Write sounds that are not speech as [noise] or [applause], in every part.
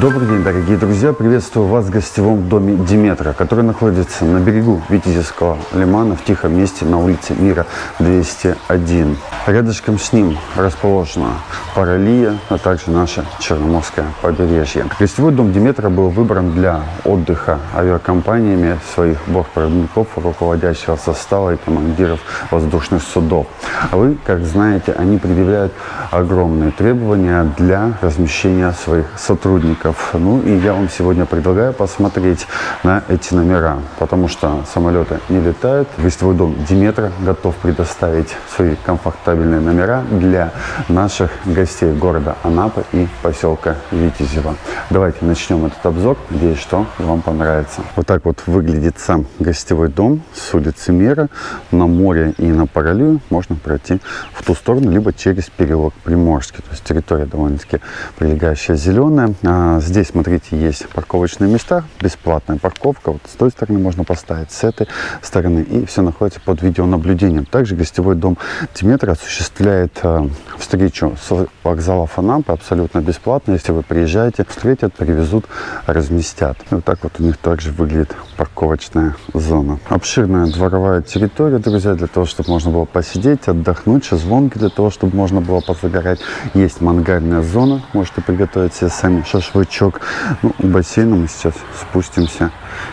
Добрый день, дорогие друзья! Приветствую вас в гостевом доме Диметра, который находится на берегу Витязевского лимана в тихом месте на улице Мира 201. Рядышком с ним расположена Паралия, а также наше Черноморское побережье. Гостевой дом Диметра был выбран для отдыха авиакомпаниями своих бортпроводников, руководящего состава и командиров воздушных судов. А вы, как знаете, они предъявляют огромные требования для размещения своих сотрудников. Ну и я вам сегодня предлагаю посмотреть на эти номера, потому что самолеты не летают. Гостевой дом Диметра готов предоставить свои комфортабельные номера для наших гостей города Анапы и поселка Витязева. Давайте начнем этот обзор. Надеюсь, что вам понравится. Вот так вот выглядит сам гостевой дом с улицы Мира. На море и на Паралию можно пройти в ту сторону, либо через переулок Приморский. То есть территория довольно-таки прилегающая зеленая. А здесь, смотрите, есть парковочные места, бесплатная парковка. Вот с той стороны можно поставить, с этой стороны. И все находится под видеонаблюдением. Также гостевой дом Диметра осуществляет э, встречу с вокзала Фанапы абсолютно бесплатно. Если вы приезжаете, встретят, привезут, разместят. И вот так вот у них также выглядит парковочная зона. Обширная дворовая территория, друзья, для того, чтобы можно было посидеть, отдохнуть, шезлонги для того, чтобы можно было позагорать. Есть мангальная зона, можете приготовить себе сами шашлычок. Ну, у бассейна мы сейчас спустимся,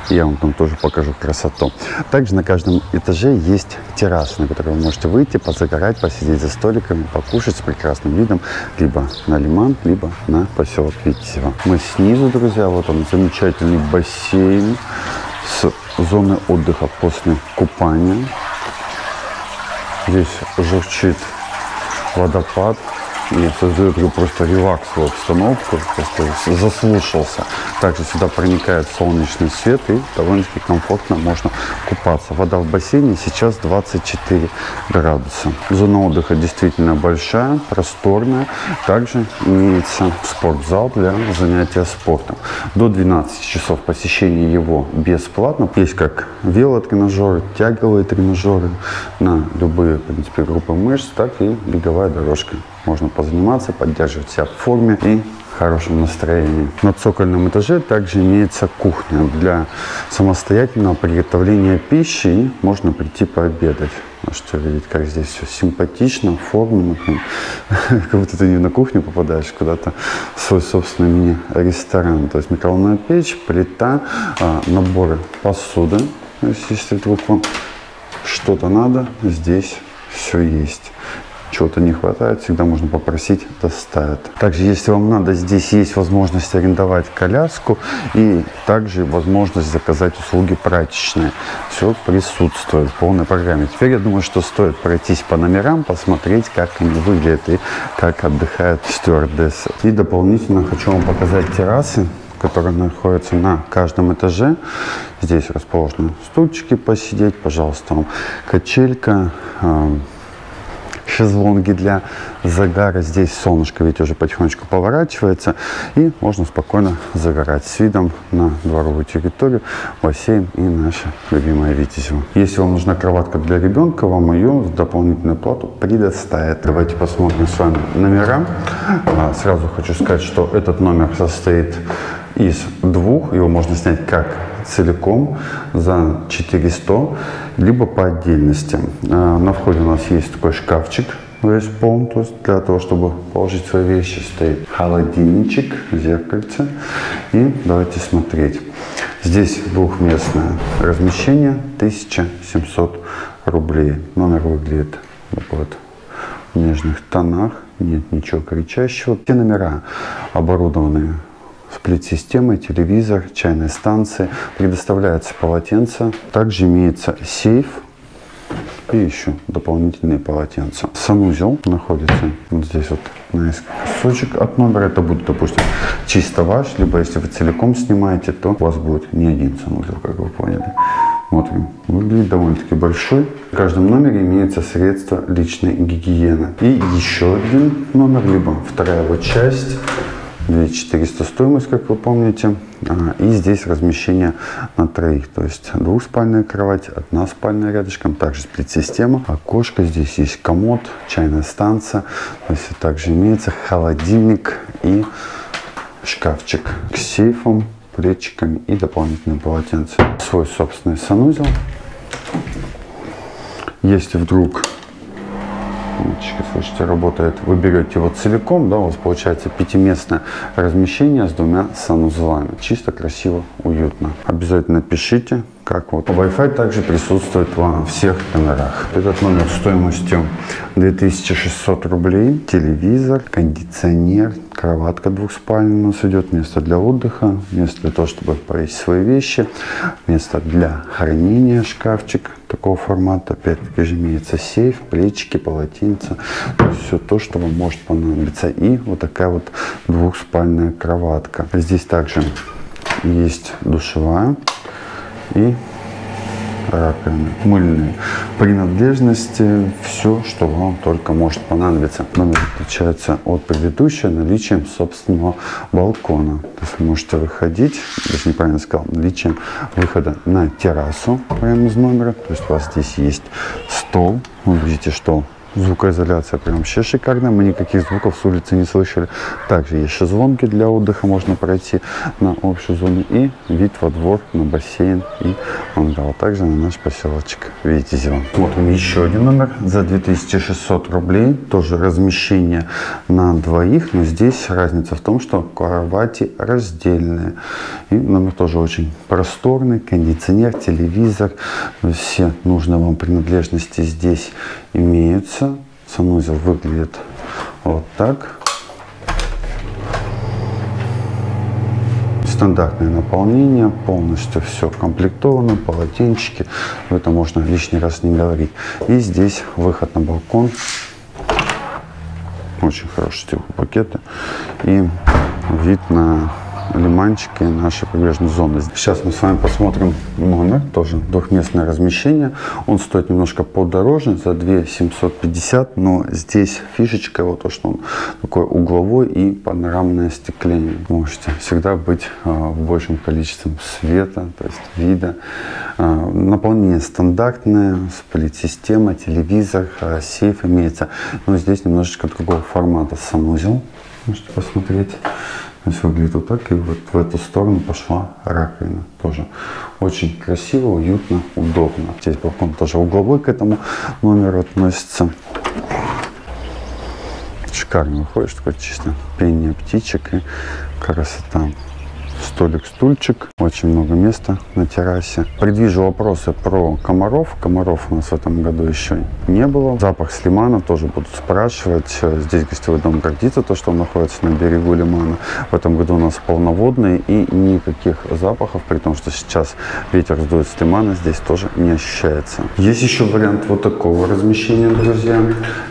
я вам там тоже покажу красоту. Также на каждом этаже есть терраса, на которой вы можете выйти, позагорать, посидеть за столиками, покушать с прекрасным видом, либо на лиман, либо на поселок Витязево. Мы снизу, друзья, вот он, замечательный бассейн с зоны отдыха после купания. Здесь журчит водопад и создает просто релаксовую обстановку, просто заслушался. Также сюда проникает солнечный свет и довольно-таки комфортно можно купаться. Вода в бассейне сейчас 24 градуса. Зона отдыха действительно большая, просторная. Также имеется спортзал для занятия спортом. До 12 часов посещения его бесплатно. Есть как велотренажеры, тяговые тренажеры на любые, в принципе, группы мышц, так и беговая дорожка можно позаниматься, поддерживать себя в форме и хорошем настроении. На цокольном этаже также имеется кухня для самостоятельного приготовления пищи и можно прийти пообедать. Можете видеть, как здесь все симпатично, форменно, [laughs] как будто ты не на кухню попадаешь, куда-то в свой собственный мини-ресторан. То есть микроволновая печь, плита, а, наборы посуды. Если вдруг вам что-то надо, здесь все есть чего-то не хватает, всегда можно попросить, доставят. Также, если вам надо, здесь есть возможность арендовать коляску и также возможность заказать услуги прачечные. Все присутствует в полной программе. Теперь я думаю, что стоит пройтись по номерам, посмотреть, как они выглядят и как отдыхают стюардессы. И дополнительно хочу вам показать террасы которые находятся на каждом этаже. Здесь расположены стульчики посидеть, пожалуйста, вам качелька, шезлонги для загара. Здесь солнышко ведь уже потихонечку поворачивается. И можно спокойно загорать с видом на дворовую территорию, бассейн и наша любимая Витязева. Если вам нужна кроватка для ребенка, вам ее в дополнительную плату предоставят. Давайте посмотрим с вами номера. А, сразу хочу сказать, что этот номер состоит из двух. Его можно снять как целиком за 400, либо по отдельности. А, на входе у нас есть такой шкафчик весь полный, то есть для того, чтобы положить свои вещи, стоит холодильничек, зеркальце. И давайте смотреть. Здесь двухместное размещение, 1700 рублей. Номер выглядит вот в нежных тонах, нет ничего кричащего. Все номера оборудованы сплит-системой, телевизор, чайная станция. Предоставляется полотенце. Также имеется сейф и еще дополнительные полотенца. Санузел находится вот здесь вот на кусочек от номера. Это будет, допустим, чисто ваш, либо если вы целиком снимаете, то у вас будет не один санузел, как вы поняли. Смотрим. Выглядит довольно-таки большой. В каждом номере имеется средство личной гигиены. И еще один номер, либо вторая его часть 2400 стоимость, как вы помните. А, и здесь размещение на троих, то есть двухспальная кровать, одна спальная рядышком, также сплит-система, окошко, здесь есть комод, чайная станция, то есть также имеется холодильник и шкафчик к сейфам, плечиками и дополнительным полотенцем. Свой собственный санузел. Если вдруг слушайте, работает, вы берете его целиком, да, у вас получается пятиместное размещение с двумя санузлами. Чисто, красиво, уютно. Обязательно пишите, как вот. Wi-Fi также присутствует во всех номерах. Этот номер стоимостью 2600 рублей. Телевизор, кондиционер, кроватка двухспальная у нас идет, место для отдыха, место для того, чтобы повесить свои вещи, место для хранения, шкафчик такого формата. Опять-таки же имеется сейф, плечики, полотенца, то есть все то, что вам может понадобиться. И вот такая вот двухспальная кроватка. Здесь также есть душевая и раковины, мыльные принадлежности, все, что вам только может понадобиться. Номер отличается от предыдущего наличием собственного балкона. То есть вы можете выходить, если неправильно сказал, наличием выхода на террасу прямо из номера. То есть у вас здесь есть стол. Вы видите, что Звукоизоляция прям вообще шикарная, мы никаких звуков с улицы не слышали. Также есть шезлонги для отдыха, можно пройти на общую зону и вид во двор, на бассейн и мангал. Также на наш поселочек Витязева. Вот он еще один номер за 2600 рублей, тоже размещение на двоих, но здесь разница в том, что кровати раздельные. И номер тоже очень просторный, кондиционер, телевизор, все нужные вам принадлежности здесь имеются. Санузел выглядит вот так. Стандартное наполнение, полностью все комплектовано, полотенчики, это можно лишний раз не говорить. И здесь выход на балкон, очень хорошие стеклопакеты и вид на лиманчики нашей прибрежной зоны. Сейчас мы с вами посмотрим номер, тоже двухместное размещение. Он стоит немножко подороже, за 2 750, но здесь фишечка его то, что он такой угловой и панорамное остекление. Можете всегда быть а, в большем количестве света, то есть вида. А, наполнение стандартное, сплит-система, телевизор, а, сейф имеется, но здесь немножечко другого формата санузел. Можете посмотреть. Есть выглядит вот так, и вот в эту сторону пошла раковина. Тоже очень красиво, уютно, удобно. Здесь балкон тоже угловой к этому номеру относится. Шикарно выходит, такое чисто пение птичек и красота столик, стульчик, очень много места на террасе. Предвижу вопросы про комаров. Комаров у нас в этом году еще не было. Запах с лимана тоже будут спрашивать. Здесь гостевой дом гордится, то, что он находится на берегу лимана. В этом году у нас полноводный и никаких запахов, при том, что сейчас ветер сдует с лимана, здесь тоже не ощущается. Есть еще вариант вот такого размещения, друзья.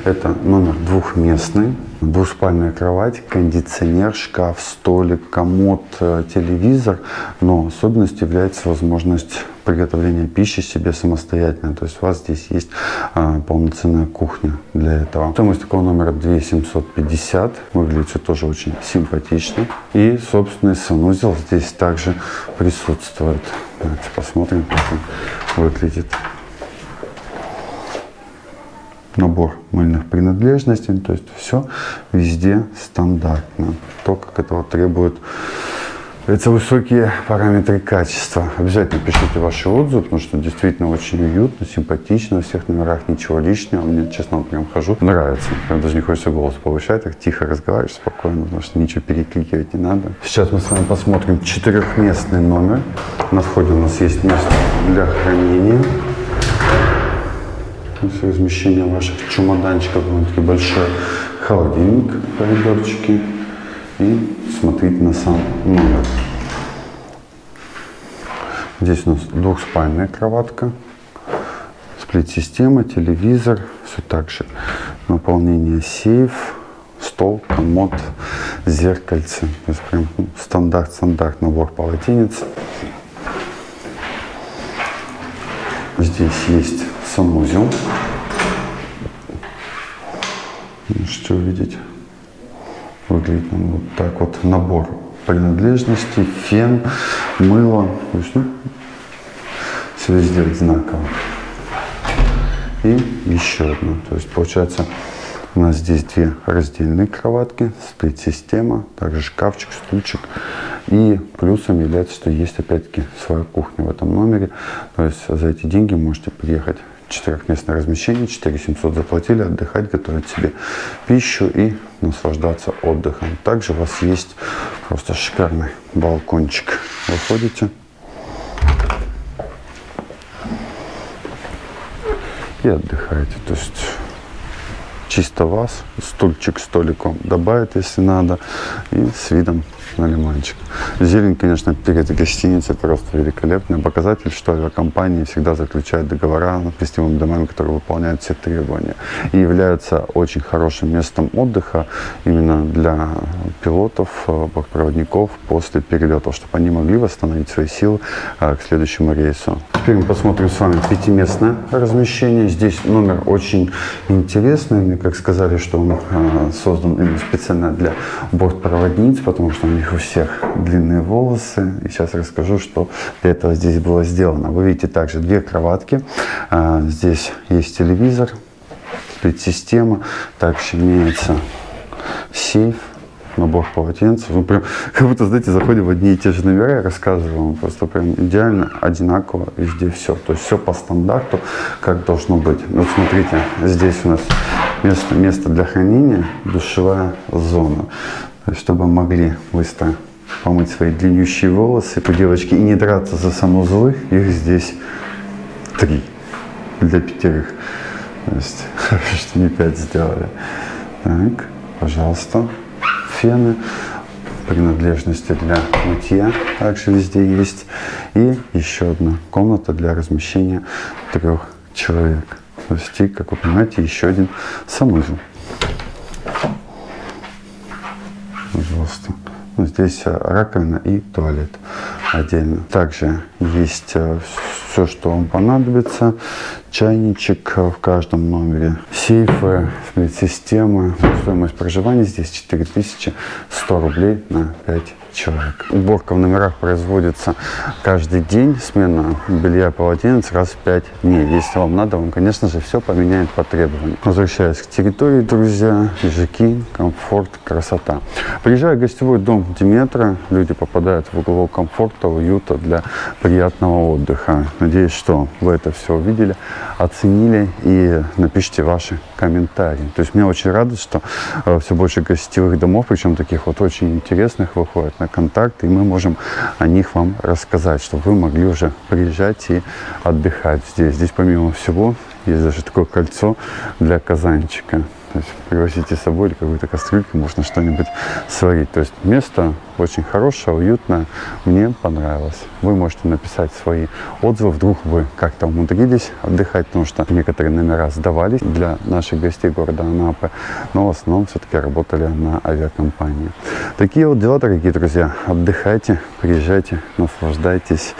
Это номер двухместный. Двуспальная кровать, кондиционер, шкаф, столик, комод, э, телевизор. Но особенностью является возможность приготовления пищи себе самостоятельно. То есть у вас здесь есть а, полноценная кухня для этого. Стоимость такого номера 2750. Выглядит все тоже очень симпатично. И собственный санузел здесь также присутствует. Давайте посмотрим, как он выглядит набор мыльных принадлежностей, то есть все везде стандартно, то, как этого требует это высокие параметры качества. Обязательно пишите ваши отзывы, потому что действительно очень уютно, симпатично, во всех номерах ничего лишнего. Мне, честно, вот прям хожу, нравится. Прям даже не хочется голос повышать, так тихо разговариваешь спокойно, потому что ничего перекликивать не надо. Сейчас мы с вами посмотрим четырехместный номер. На входе у нас есть место для хранения размещение ваших чемоданчиков, такой большой холодильник, коридорчики и смотрите на сам номер. Здесь у нас двухспальная кроватка, сплит-система, телевизор, все так же. Наполнение сейф, стол, комод, зеркальце. То есть прям стандарт-стандарт набор полотенец. Здесь есть санузел. Можете увидеть. Выглядит он вот так вот. Набор принадлежностей, фен, мыло. То есть, ну, все сделано одинаково. И еще одно. То есть получается У нас здесь две раздельные кроватки, сплит-система, также шкафчик, стульчик. И плюсом является, что есть опять-таки своя кухня в этом номере. То есть за эти деньги можете приехать четырехместное размещение, 4700 заплатили, отдыхать, готовить себе пищу и наслаждаться отдыхом. Также у вас есть просто шикарный балкончик. Выходите и отдыхаете. То есть чисто вас, стульчик столиком добавить, если надо, и с видом на лиманчик. Зелень, конечно, перед гостиницей просто великолепный показатель, что авиакомпании всегда заключают договора с гостевыми домами, которые выполняют все требования и являются очень хорошим местом отдыха именно для пилотов, э, бортпроводников после перелетов, чтобы они могли восстановить свои силы э, к следующему рейсу. Теперь мы посмотрим с вами пятиместное размещение. Здесь номер очень интересный. Мне как сказали, что он э, создан именно специально для бортпроводниц, потому что у них у всех длинные волосы. И сейчас расскажу, что для этого здесь было сделано. Вы видите также две кроватки. А, здесь есть телевизор, сплит-система. Также имеется сейф, набор полотенцев. Ну, прям, [laughs] как будто, знаете, заходим в одни и те же номера, я рассказываю вам, просто прям идеально, одинаково, везде все. То есть все по стандарту, как должно быть. Ну, вот смотрите, здесь у нас место, место для хранения, душевая зона чтобы могли быстро помыть свои длиннющие волосы у девочки и не драться за санузлы. Их здесь три для пятерых. То есть, [laughs] что не пять сделали. Так, пожалуйста, фены, принадлежности для мытья также везде есть. И еще одна комната для размещения трех человек. То есть, и, как вы понимаете, еще один санузел. пожалуйста. Ну, здесь раковина и туалет отдельно. Также есть э, все, что вам понадобится. Чайничек в каждом номере, сейфы, системы. Стоимость проживания здесь 4100 рублей на 5 человек. Уборка в номерах производится каждый день, смена белья полотенец раз в 5 дней. Если вам надо, вам, конечно же, все поменяет по требованиям. Возвращаясь к территории, друзья, ежаки, комфорт, красота. Приезжая в гостевой дом Диметра, люди попадают в уголок комфорта, уюта для приятного отдыха. Надеюсь, что вы это все увидели, оценили и напишите ваши комментарии. То есть мне очень радует, что э, все больше гостевых домов, причем таких вот очень интересных, выходят на на контакт, и мы можем о них вам рассказать, чтобы вы могли уже приезжать и отдыхать здесь. Здесь, помимо всего, есть даже такое кольцо для казанчика. То есть привозите с собой или какую-то кастрюльку, можно что-нибудь сварить. То есть место очень хорошее, уютное, мне понравилось. Вы можете написать свои отзывы, вдруг вы как-то умудрились отдыхать, потому что некоторые номера сдавались для наших гостей города Анапы, но в основном все-таки работали на авиакомпании. Такие вот дела, дорогие друзья. Отдыхайте, приезжайте, наслаждайтесь.